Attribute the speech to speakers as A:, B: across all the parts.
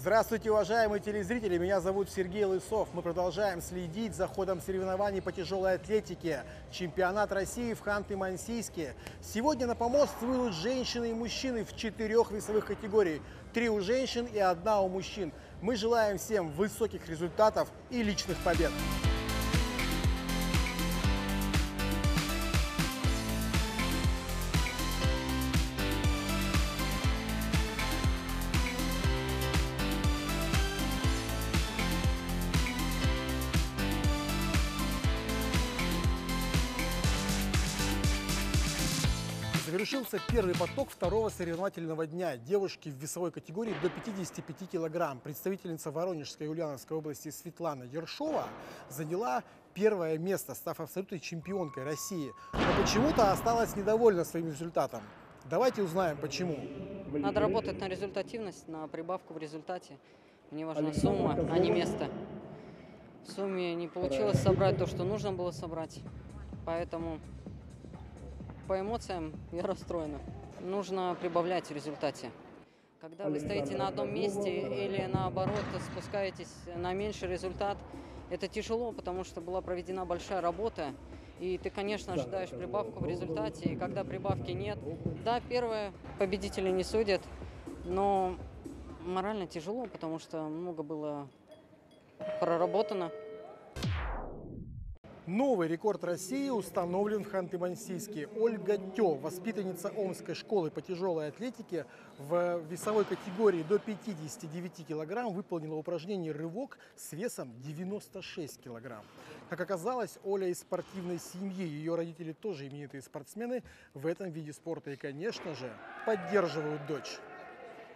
A: Здравствуйте, уважаемые телезрители! Меня зовут Сергей Лысов. Мы продолжаем следить за ходом соревнований по тяжелой атлетике. Чемпионат России в Ханты-Мансийске. Сегодня на помост выйдут женщины и мужчины в четырех весовых категориях. Три у женщин и одна у мужчин. Мы желаем всем высоких результатов и личных побед. Первый поток второго соревновательного дня. Девушки в весовой категории до 55 килограмм. Представительница Воронежской и Ульяновской области Светлана Ершова заняла первое место, став абсолютной чемпионкой России. Но почему-то осталась недовольна своим результатом. Давайте узнаем, почему.
B: Надо работать на результативность, на прибавку в результате. Мне важна сумма, а не место. В сумме не получилось собрать то, что нужно было собрать. Поэтому по эмоциям я расстроена. Нужно прибавлять в результате. Когда вы стоите на одном месте или наоборот спускаетесь на меньший результат, это тяжело, потому что была проведена большая работа, и ты, конечно, ожидаешь прибавку в результате, и когда прибавки нет, да, первое, победители не судят, но морально тяжело, потому что много было проработано.
A: Новый рекорд России установлен в Ханты-Мансийске. Ольга Тё, воспитанница Омской школы по тяжелой атлетике, в весовой категории до 59 килограмм выполнила упражнение «Рывок» с весом 96 килограмм. Как оказалось, Оля из спортивной семьи, ее родители тоже именитые спортсмены в этом виде спорта и, конечно же, поддерживают дочь.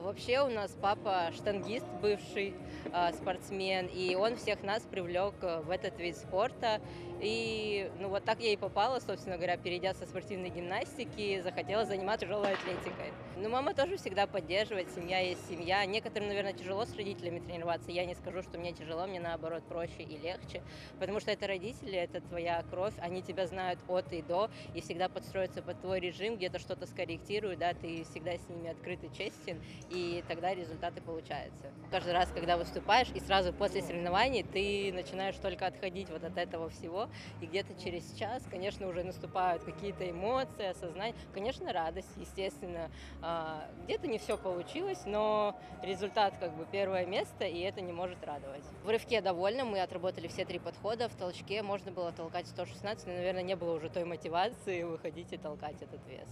C: Вообще у нас папа штангист, бывший э, спортсмен, и он всех нас привлек э, в этот вид спорта. И ну вот так я и попала, собственно говоря, перейдя со спортивной гимнастики, захотела заниматься тяжелой атлетикой. Но мама тоже всегда поддерживает, семья есть семья. Некоторым, наверное, тяжело с родителями тренироваться. Я не скажу, что мне тяжело, мне наоборот проще и легче, потому что это родители, это твоя кровь, они тебя знают от и до, и всегда подстроятся под твой режим, где-то что-то скорректируют, да, ты всегда с ними открыт и честен, и тогда результаты получаются. Каждый раз, когда выступаешь, и сразу после соревнований ты начинаешь только отходить вот от этого всего, и где-то через час, конечно, уже наступают какие-то эмоции, осознание, конечно, радость, естественно. А, где-то не все получилось, но результат как бы первое место, и это не может радовать. В рывке довольна, мы отработали все три подхода, в толчке можно было толкать 116, но, наверное, не было уже той мотивации выходить и толкать этот вес.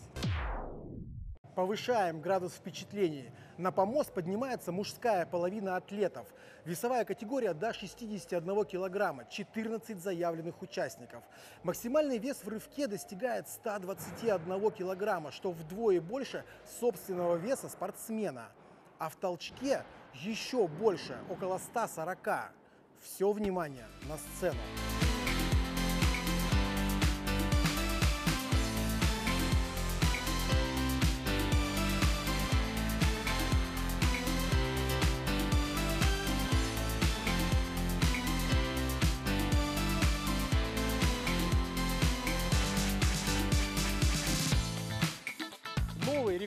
A: Повышаем градус впечатлений. На помост поднимается мужская половина атлетов. Весовая категория до 61 килограмма, 14 заявленных участников. Максимальный вес в рывке достигает 121 килограмма, что вдвое больше собственного веса спортсмена. А в толчке еще больше, около 140. Все внимание на сцену.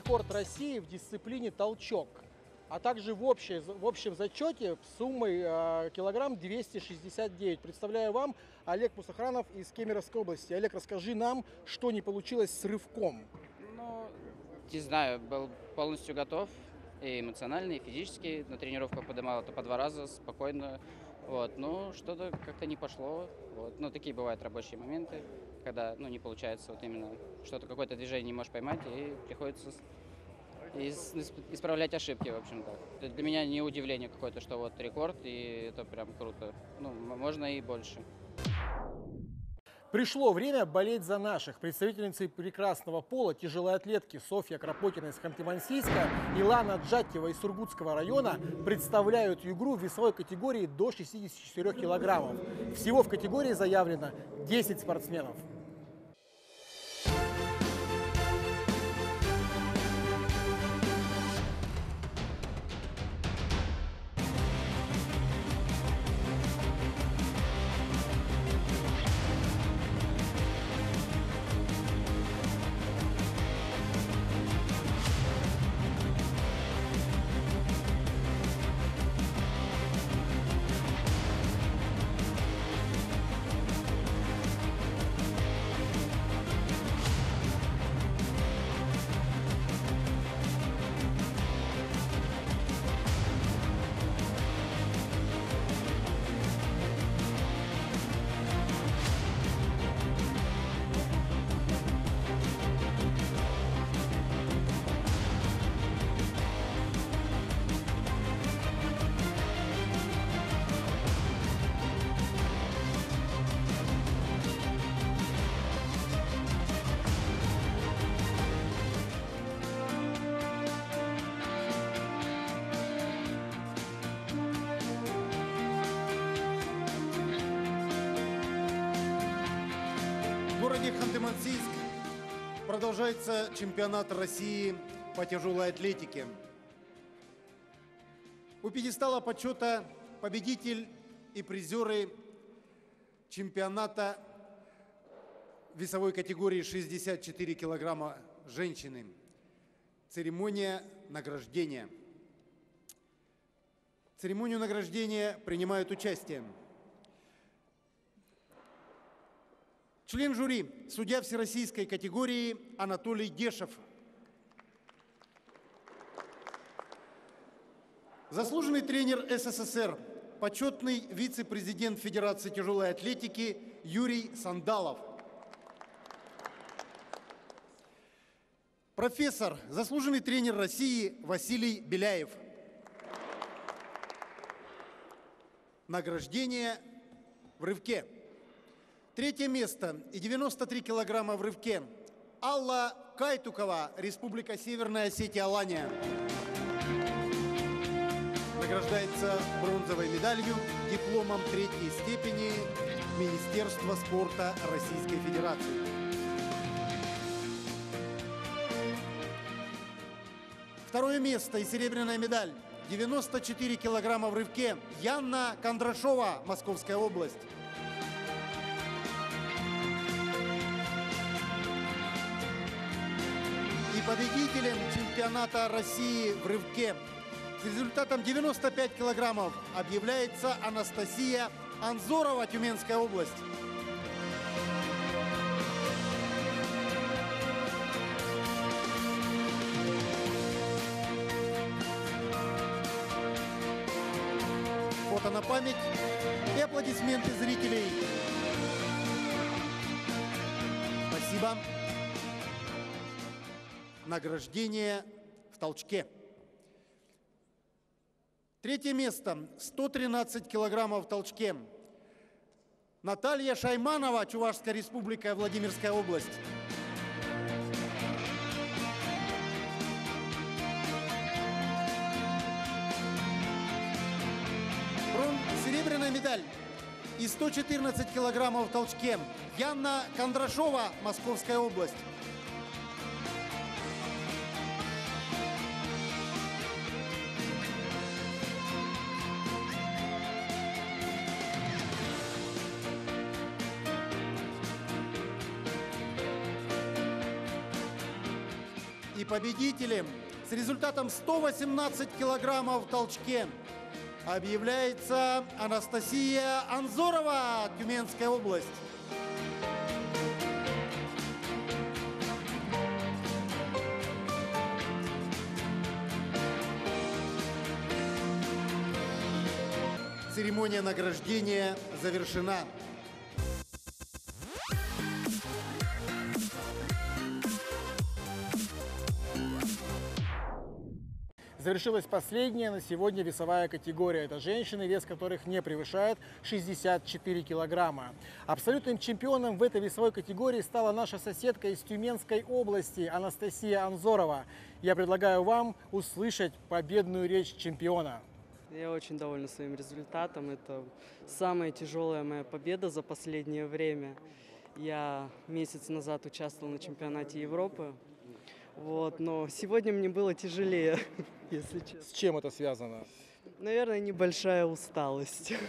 A: Рекорд России в дисциплине толчок, а также в, общей, в общем зачете суммой э, килограмм 269. Представляю вам Олег Мусахранов из Кемеровской области. Олег, расскажи нам, что не получилось с рывком.
D: Ну, не знаю, был полностью готов и эмоционально, и физически. На тренировках поднимал это по два раза спокойно. Вот, но что-то как-то не пошло. Вот. Ну, такие бывают рабочие моменты, когда ну, не получается вот именно что-то, какое-то движение не можешь поймать, и приходится исправлять ошибки, в общем-то. Для меня не удивление какое-то, что вот рекорд, и это прям круто. Ну, можно и больше.
A: Пришло время болеть за наших. Представительницы прекрасного пола, тяжелой атлетки Софья Кропотина из Ханты-Мансийска и Лана Джатьева из Сургутского района представляют игру в весовой категории до 64 килограммов. Всего в категории заявлено 10 спортсменов.
E: Продолжается чемпионат России по тяжелой атлетике. У пьедестала почета победитель и призеры чемпионата весовой категории 64 килограмма женщины. Церемония награждения. Церемонию награждения принимают участие член жюри, судья всероссийской категории Анатолий Дешев. Заслуженный тренер СССР, почетный вице-президент Федерации тяжелой атлетики Юрий Сандалов. Профессор, заслуженный тренер России Василий Беляев. Награждение в рывке. Третье место и 93 килограмма в рывке. Алла Кайтукова, Республика Северная Осетия, Алания. Награждается бронзовой медалью, дипломом третьей степени Министерства спорта Российской Федерации. Второе место и серебряная медаль. 94 килограмма в рывке. Янна Кондрашова, Московская область. Победителем чемпионата России в рывке с результатом 95 килограммов объявляется Анастасия Анзорова, Тюменская область. Фото на память и аплодисменты зрителей. Спасибо. Награждение в толчке. Третье место. 113 килограммов в толчке. Наталья Шайманова, Чувашская республика, Владимирская область. Брон, серебряная медаль и 114 килограммов в толчке. Яна Кондрашова, Московская область. Победителем с результатом 118 килограммов в толчке объявляется Анастасия Анзорова, Тюменская область. Церемония награждения завершена.
A: Завершилась последняя на сегодня весовая категория. Это женщины, вес которых не превышает 64 килограмма. Абсолютным чемпионом в этой весовой категории стала наша соседка из Тюменской области Анастасия Анзорова. Я предлагаю вам услышать победную речь чемпиона.
F: Я очень довольна своим результатом. Это самая тяжелая моя победа за последнее время. Я месяц назад участвовал на чемпионате Европы. Вот, но сегодня мне было тяжелее, если честно.
A: С чем это связано?
F: Наверное, небольшая усталость.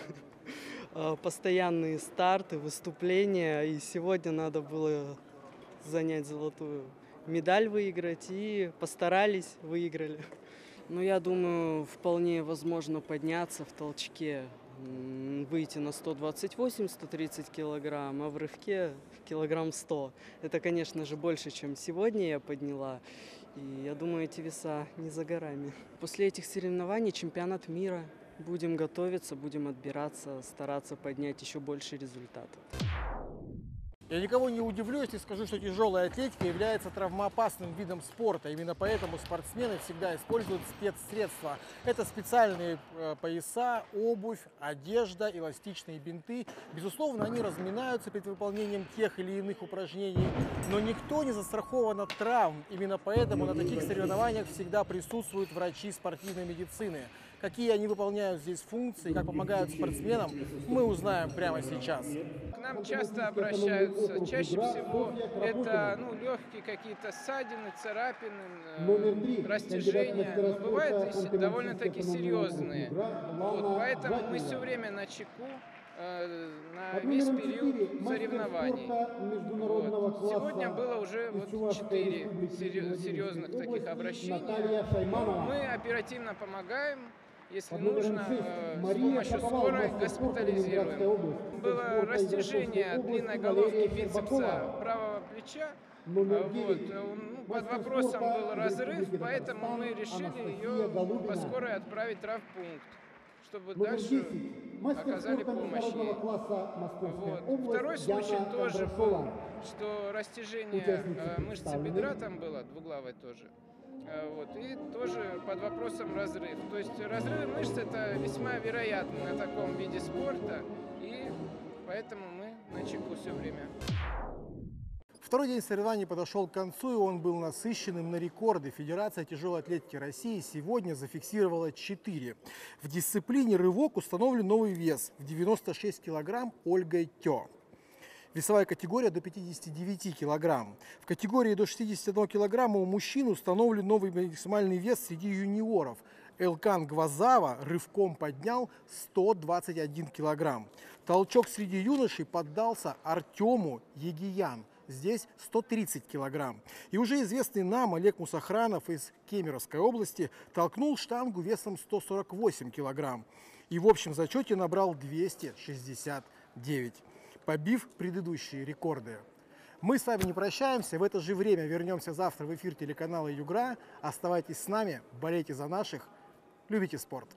F: А, Постоянные старты, выступления. И сегодня надо было занять золотую медаль выиграть. И постарались, выиграли. Ну, я думаю, вполне возможно подняться в толчке, выйти на 128-130 килограмм, а в рывке килограмм 100. Это, конечно же, больше, чем сегодня я подняла. И я думаю, эти веса не за горами. После этих соревнований чемпионат мира. Будем готовиться, будем отбираться, стараться поднять еще больше результатов.
A: Я никого не удивлю, если скажу, что тяжелая атлетика является травмоопасным видом спорта. Именно поэтому спортсмены всегда используют спецсредства. Это специальные э, пояса, обувь, одежда, эластичные бинты. Безусловно, они разминаются перед выполнением тех или иных упражнений. Но никто не застрахован от травм. Именно поэтому на таких соревнованиях всегда присутствуют врачи спортивной медицины. Какие они выполняют здесь функции, как помогают спортсменам, мы узнаем прямо сейчас.
G: К нам часто обращаются. Чаще всего это ну, легкие какие-то ссадины, царапины, э, растяжения. Но бывают и довольно-таки серьезные. Вот, поэтому мы все время на чеку э, на весь период соревнований. Вот. Сегодня было уже вот четыре серьезных таких обращения. Мы оперативно помогаем. Если нужно, э, с помощью скорой госпитализируем. Было растяжение длинной головки бицепса правого плеча. Вот. э, ну, под вопросом был разрыв, поэтому мы решили ее по скорой отправить в травмпункт, чтобы дальше оказали помощь ей. Вот. Второй случай тоже был, что растяжение э, мышцы бедра там было, двуглавой тоже. Э, Вот, и тоже под вопросом разрыв. То есть разрывы мышц это весьма вероятно на таком виде спорта, и поэтому мы на чеку все время.
A: Второй день соревнований подошел к концу, и он был насыщенным на рекорды. Федерация тяжелой атлетики России сегодня зафиксировала 4. В дисциплине рывок установлен новый вес в 96 килограмм Ольгой Тё. Весовая категория до 59 килограмм. В категории до 61 килограмма у мужчин установлен новый максимальный вес среди юниоров. Элкан Гвазава рывком поднял 121 килограмм. Толчок среди юношей поддался Артему Егиян. Здесь 130 килограмм. И уже известный нам Олег Мусахранов из Кемеровской области толкнул штангу весом 148 килограмм. И в общем зачете набрал 269 побив предыдущие рекорды. Мы с вами не прощаемся. В это же время вернемся завтра в эфир телеканала Югра. Оставайтесь с нами, болейте за наших, любите спорт.